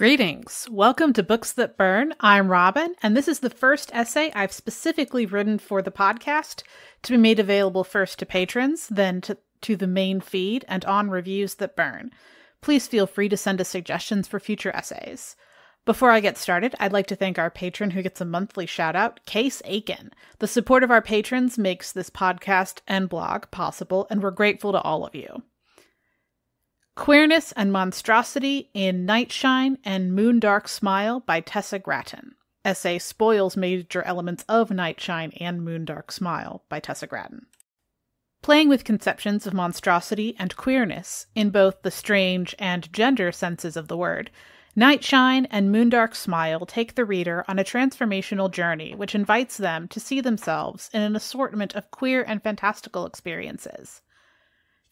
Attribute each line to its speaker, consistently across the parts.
Speaker 1: Greetings. Welcome to Books That Burn. I'm Robin, and this is the first essay I've specifically written for the podcast to be made available first to patrons, then to, to the main feed, and on reviews that burn. Please feel free to send us suggestions for future essays. Before I get started, I'd like to thank our patron who gets a monthly shout out, Case Aiken. The support of our patrons makes this podcast and blog possible, and we're grateful to all of you. Queerness and Monstrosity in Nightshine and Moondark Smile by Tessa Gratton. Essay spoils major elements of Nightshine and Moondark Smile by Tessa Gratton. Playing with conceptions of monstrosity and queerness in both the strange and gender senses of the word, Nightshine and Moondark Smile take the reader on a transformational journey which invites them to see themselves in an assortment of queer and fantastical experiences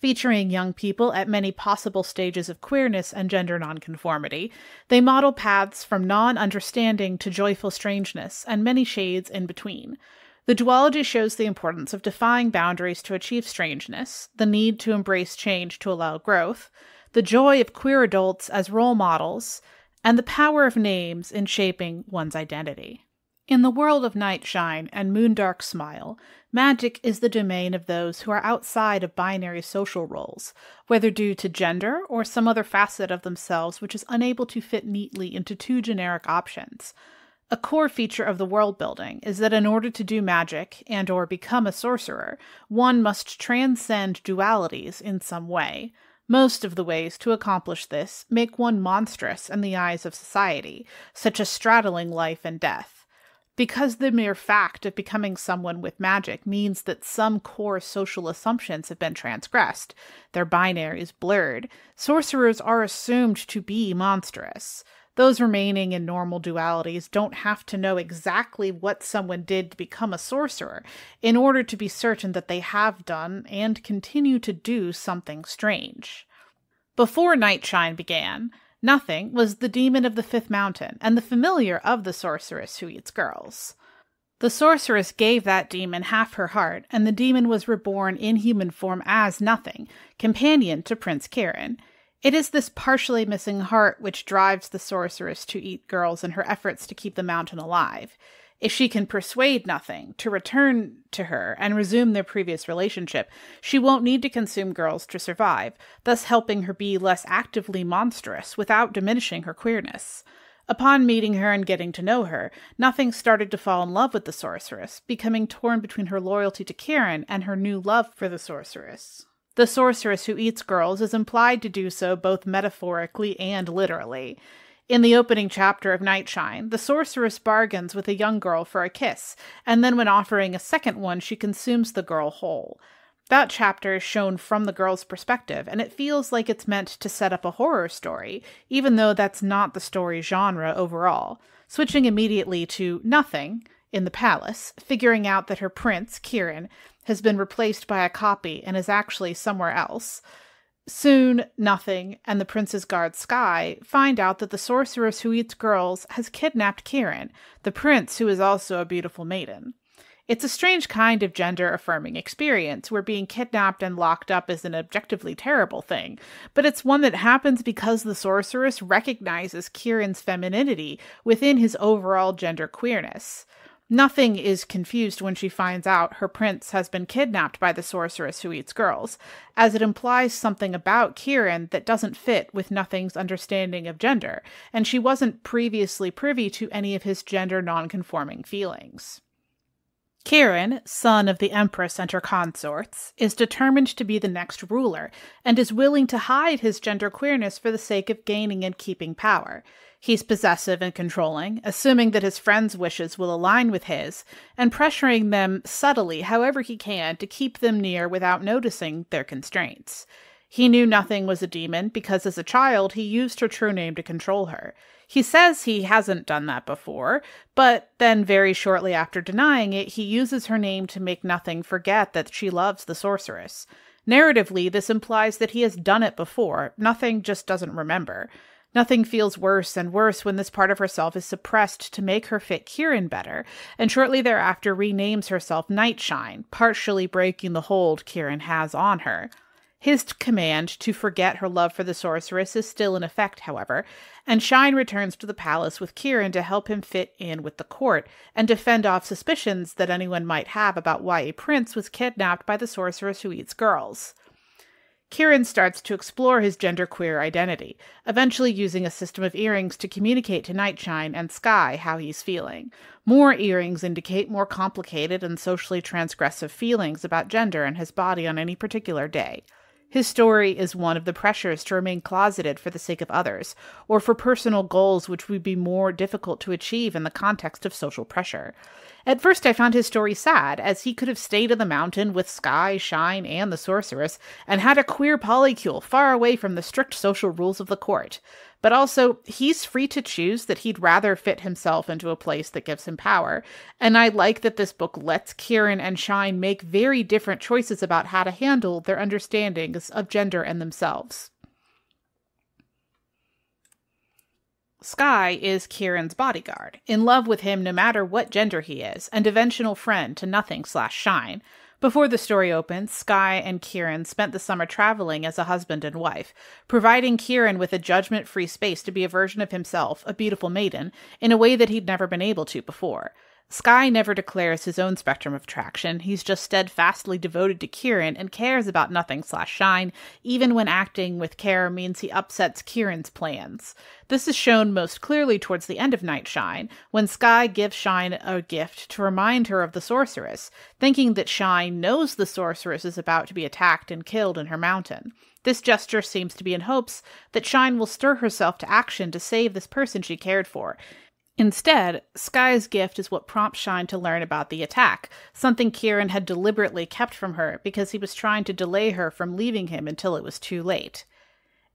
Speaker 1: featuring young people at many possible stages of queerness and gender nonconformity. They model paths from non understanding to joyful strangeness and many shades in between. The duology shows the importance of defying boundaries to achieve strangeness, the need to embrace change to allow growth, the joy of queer adults as role models, and the power of names in shaping one's identity. In the world of Nightshine and Moondark Smile, magic is the domain of those who are outside of binary social roles, whether due to gender or some other facet of themselves which is unable to fit neatly into two generic options. A core feature of the world building is that in order to do magic and or become a sorcerer, one must transcend dualities in some way. Most of the ways to accomplish this make one monstrous in the eyes of society, such as straddling life and death because the mere fact of becoming someone with magic means that some core social assumptions have been transgressed, their binaries blurred, sorcerers are assumed to be monstrous. Those remaining in normal dualities don't have to know exactly what someone did to become a sorcerer in order to be certain that they have done and continue to do something strange. Before Nightshine began, Nothing was the demon of the fifth mountain and the familiar of the sorceress who eats girls. The sorceress gave that demon half her heart, and the demon was reborn in human form as Nothing, companion to Prince Kirin. It is this partially missing heart which drives the sorceress to eat girls in her efforts to keep the mountain alive. If she can persuade Nothing to return to her and resume their previous relationship, she won't need to consume girls to survive, thus helping her be less actively monstrous without diminishing her queerness. Upon meeting her and getting to know her, Nothing started to fall in love with the sorceress, becoming torn between her loyalty to Kirin and her new love for the sorceress. The sorceress who eats girls is implied to do so both metaphorically and literally. In the opening chapter of Nightshine, the sorceress bargains with a young girl for a kiss, and then when offering a second one, she consumes the girl whole. That chapter is shown from the girl's perspective, and it feels like it's meant to set up a horror story, even though that's not the story genre overall. Switching immediately to Nothing in the palace, figuring out that her prince, Kirin, has been replaced by a copy and is actually somewhere else. Soon, Nothing and the Prince's guard Sky find out that the sorceress who eats girls has kidnapped Kirin, the prince who is also a beautiful maiden. It's a strange kind of gender affirming experience where being kidnapped and locked up is an objectively terrible thing, but it's one that happens because the sorceress recognizes Kirin's femininity within his overall gender queerness. Nothing is confused when she finds out her prince has been kidnapped by the sorceress who eats girls, as it implies something about Kirin that doesn't fit with Nothing's understanding of gender, and she wasn't previously privy to any of his gender nonconforming feelings. Kirin, son of the Empress and her consorts, is determined to be the next ruler and is willing to hide his gender queerness for the sake of gaining and keeping power. He's possessive and controlling, assuming that his friends' wishes will align with his, and pressuring them subtly however he can to keep them near without noticing their constraints. He knew nothing was a demon because as a child he used her true name to control her. He says he hasn't done that before, but then very shortly after denying it, he uses her name to make nothing forget that she loves the sorceress. Narratively, this implies that he has done it before, nothing just doesn't remember. Nothing feels worse and worse when this part of herself is suppressed to make her fit Kirin better, and shortly thereafter renames herself Nightshine, partially breaking the hold Kirin has on her. His command to forget her love for the sorceress is still in effect, however, and Shine returns to the palace with Kirin to help him fit in with the court and defend off suspicions that anyone might have about why a prince was kidnapped by the sorceress who eats girls. Kirin starts to explore his genderqueer identity, eventually using a system of earrings to communicate to Nightshine and Sky how he's feeling. More earrings indicate more complicated and socially transgressive feelings about gender and his body on any particular day. His story is one of the pressures to remain closeted for the sake of others, or for personal goals which would be more difficult to achieve in the context of social pressure. At first, I found his story sad, as he could have stayed in the mountain with Sky, Shine, and the sorceress, and had a queer polycule far away from the strict social rules of the court. But also, he's free to choose that he'd rather fit himself into a place that gives him power. And I like that this book lets Kirin and Shine make very different choices about how to handle their understandings of gender and themselves. Sky is Kirin's bodyguard, in love with him no matter what gender he is, and eventual friend to Nothing slash Shine. Before the story opens, Sky and Kirin spent the summer traveling as a husband and wife, providing Kirin with a judgment free space to be a version of himself, a beautiful maiden, in a way that he'd never been able to before. Sky never declares his own spectrum of attraction. He's just steadfastly devoted to Kirin and cares about nothing slash shine, even when acting with care means he upsets Kirin's plans. This is shown most clearly towards the end of Night Shine, when Sky gives Shine a gift to remind her of the sorceress, thinking that Shine knows the sorceress is about to be attacked and killed in her mountain. This gesture seems to be in hopes that Shine will stir herself to action to save this person she cared for. Instead, Sky's gift is what prompts Shine to learn about the attack, something Kirin had deliberately kept from her because he was trying to delay her from leaving him until it was too late.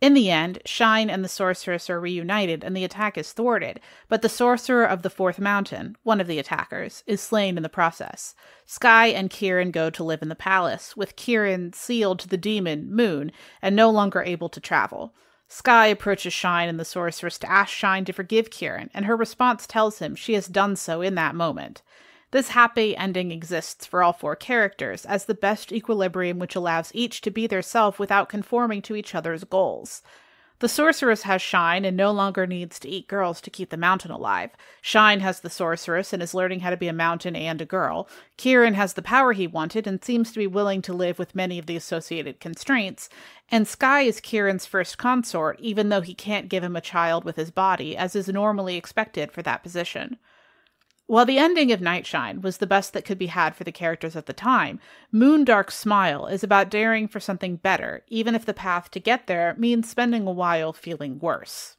Speaker 1: In the end, Shine and the sorceress are reunited and the attack is thwarted, but the sorcerer of the Fourth Mountain, one of the attackers, is slain in the process. Sky and Kirin go to live in the palace, with Kirin sealed to the demon, Moon, and no longer able to travel. Sky approaches Shine and the sorceress to ask Shine to forgive Kirin, and her response tells him she has done so in that moment. This happy ending exists for all four characters as the best equilibrium which allows each to be their self without conforming to each other's goals. The sorceress has Shine and no longer needs to eat girls to keep the mountain alive. Shine has the sorceress and is learning how to be a mountain and a girl. Kirin has the power he wanted and seems to be willing to live with many of the associated constraints. And Sky is Kirin's first consort, even though he can't give him a child with his body, as is normally expected for that position. While the ending of Nightshine was the best that could be had for the characters at the time, Moondark Smile is about daring for something better, even if the path to get there means spending a while feeling worse.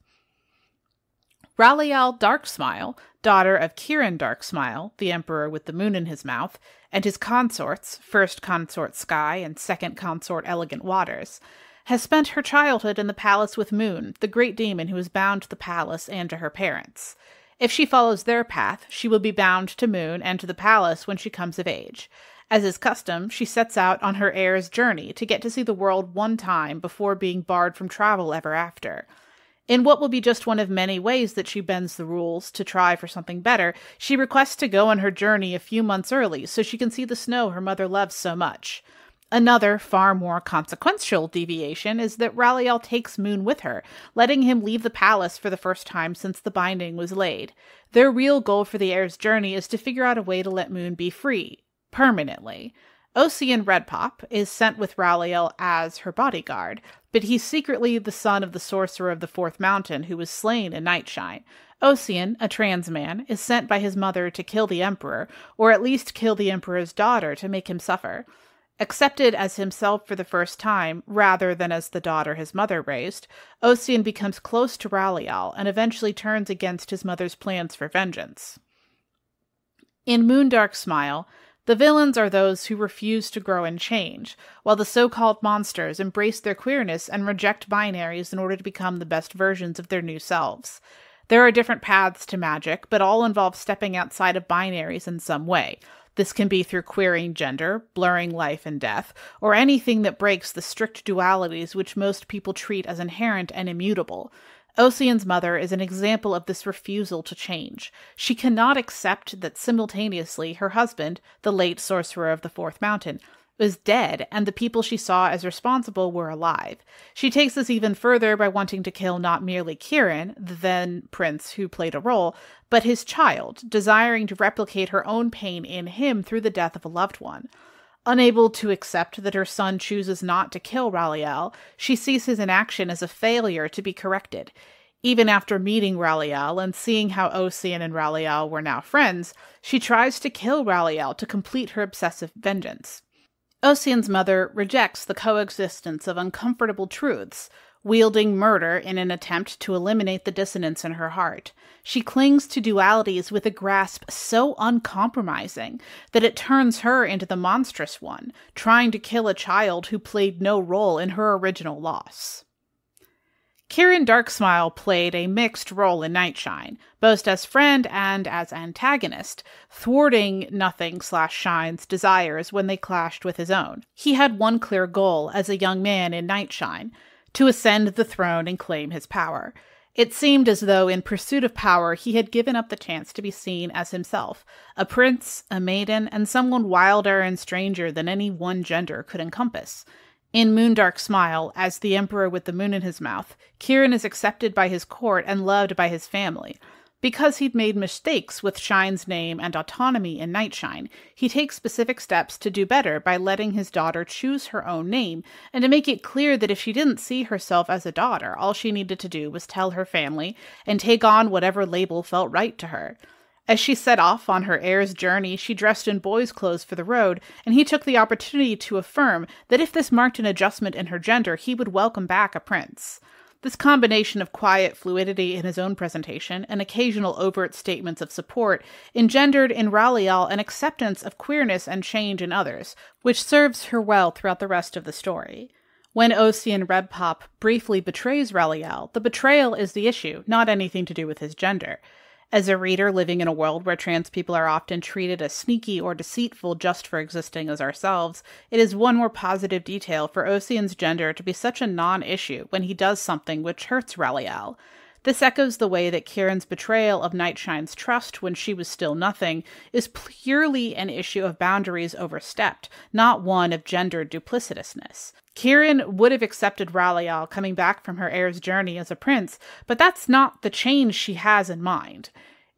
Speaker 1: Raliel Darksmile, daughter of Kirin Darksmile, the emperor with the moon in his mouth, and his consorts, first consort Sky and second consort Elegant Waters, has spent her childhood in the palace with Moon, the great demon who is bound to the palace and to her parents. If she follows their path, she will be bound to Moon and to the palace when she comes of age. As is custom, she sets out on her heir's journey to get to see the world one time before being barred from travel ever after. In what will be just one of many ways that she bends the rules to try for something better, she requests to go on her journey a few months early so she can see the snow her mother loves so much. Another, far more consequential deviation is that Raliel takes Moon with her, letting him leave the palace for the first time since the binding was laid. Their real goal for the heir's journey is to figure out a way to let Moon be free, permanently. Ossian Redpop is sent with Raliel as her bodyguard, but he's secretly the son of the sorcerer of the Fourth Mountain who was slain in Nightshine. Ossian, a trans man, is sent by his mother to kill the Emperor, or at least kill the Emperor's daughter to make him suffer. Accepted as himself for the first time, rather than as the daughter his mother raised, Ossian becomes close to Raliel and eventually turns against his mother's plans for vengeance. In Moondark Smile, the villains are those who refuse to grow and change, while the so called monsters embrace their queerness and reject binaries in order to become the best versions of their new selves. There are different paths to magic, but all involve stepping outside of binaries in some way, this can be through queering gender, blurring life and death, or anything that breaks the strict dualities which most people treat as inherent and immutable. Ossian's mother is an example of this refusal to change. She cannot accept that simultaneously her husband, the late sorcerer of the Fourth Mountain, was dead, and the people she saw as responsible were alive. She takes this even further by wanting to kill not merely Kirin, the then prince who played a role, but his child, desiring to replicate her own pain in him through the death of a loved one. Unable to accept that her son chooses not to kill Raliel, she sees his inaction as a failure to be corrected. Even after meeting Raliel and seeing how Ossian and Raliel were now friends, she tries to kill Raliel to complete her obsessive vengeance. Ossian's mother rejects the coexistence of uncomfortable truths, wielding murder in an attempt to eliminate the dissonance in her heart. She clings to dualities with a grasp so uncompromising that it turns her into the monstrous one, trying to kill a child who played no role in her original loss. Kirin Darksmile played a mixed role in Nightshine, both as friend and as antagonist, thwarting Nothing slash Shine's desires when they clashed with his own. He had one clear goal as a young man in Nightshine to ascend the throne and claim his power. It seemed as though, in pursuit of power, he had given up the chance to be seen as himself a prince, a maiden, and someone wilder and stranger than any one gender could encompass. In Moondark Smile, as the Emperor with the moon in his mouth, Kirin is accepted by his court and loved by his family. Because he'd made mistakes with Shine's name and autonomy in Nightshine, he takes specific steps to do better by letting his daughter choose her own name and to make it clear that if she didn't see herself as a daughter, all she needed to do was tell her family and take on whatever label felt right to her. As she set off on her heir's journey, she dressed in boy's clothes for the road, and he took the opportunity to affirm that if this marked an adjustment in her gender, he would welcome back a prince. This combination of quiet fluidity in his own presentation and occasional overt statements of support engendered in Raliel an acceptance of queerness and change in others, which serves her well throughout the rest of the story. When Ossian Redpop briefly betrays Raliel, the betrayal is the issue, not anything to do with his gender. As a reader living in a world where trans people are often treated as sneaky or deceitful just for existing as ourselves, it is one more positive detail for Ossian's gender to be such a non issue when he does something which hurts Raliel. This echoes the way that Kirin's betrayal of Nightshine's trust when she was still nothing is purely an issue of boundaries overstepped, not one of gendered duplicitousness. Kirin would have accepted Raliel coming back from her heir's journey as a prince, but that's not the change she has in mind.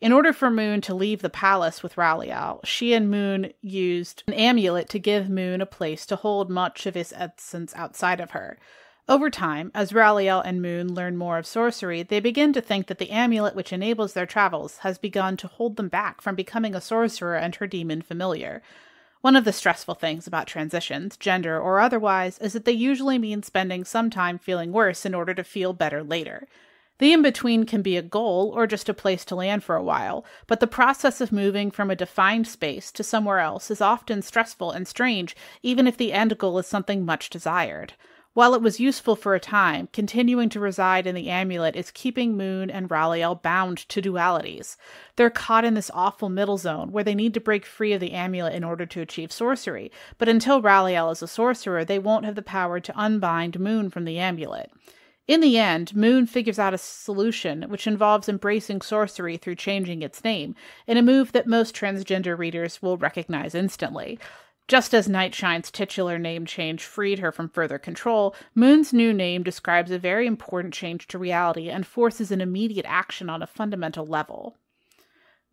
Speaker 1: In order for Moon to leave the palace with Raliel, she and Moon used an amulet to give Moon a place to hold much of his essence outside of her. Over time, as Raliel and Moon learn more of sorcery, they begin to think that the amulet which enables their travels has begun to hold them back from becoming a sorcerer and her demon familiar. One of the stressful things about transitions, gender or otherwise, is that they usually mean spending some time feeling worse in order to feel better later. The in between can be a goal or just a place to land for a while, but the process of moving from a defined space to somewhere else is often stressful and strange, even if the end goal is something much desired. While it was useful for a time, continuing to reside in the amulet is keeping Moon and Raliel bound to dualities. They're caught in this awful middle zone where they need to break free of the amulet in order to achieve sorcery, but until Raliel is a sorcerer, they won't have the power to unbind Moon from the amulet. In the end, Moon figures out a solution which involves embracing sorcery through changing its name, in a move that most transgender readers will recognize instantly. Just as Nightshine's titular name change freed her from further control, Moon's new name describes a very important change to reality and forces an immediate action on a fundamental level.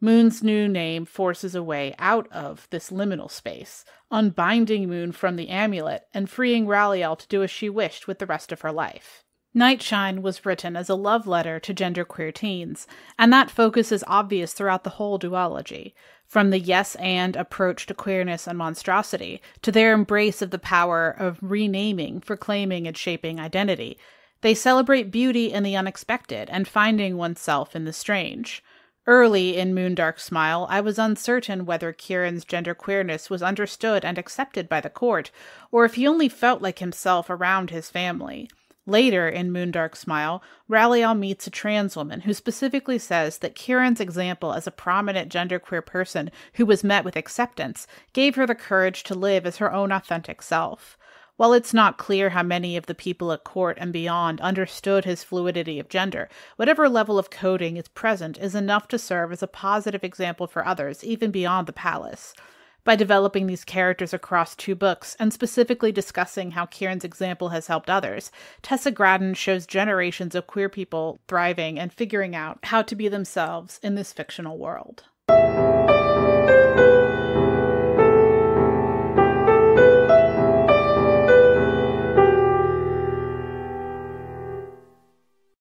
Speaker 1: Moon's new name forces a way out of this liminal space, unbinding Moon from the amulet and freeing Raliel to do as she wished with the rest of her life. Nightshine was written as a love letter to genderqueer teens, and that focus is obvious throughout the whole duology, from the yes and approach to queerness and monstrosity, to their embrace of the power of renaming for claiming and shaping identity. They celebrate beauty in the unexpected and finding oneself in the strange. Early in Moondark Smile, I was uncertain whether Kirin's genderqueerness was understood and accepted by the court, or if he only felt like himself around his family. Later in Moondark Smile, Raliel meets a trans woman who specifically says that Kirin's example as a prominent genderqueer person who was met with acceptance gave her the courage to live as her own authentic self. While it's not clear how many of the people at court and beyond understood his fluidity of gender, whatever level of coding is present is enough to serve as a positive example for others, even beyond the palace. By developing these characters across two books and specifically discussing how Kirin's example has helped others, Tessa Gratton shows generations of queer people thriving and figuring out how to be themselves in this fictional world.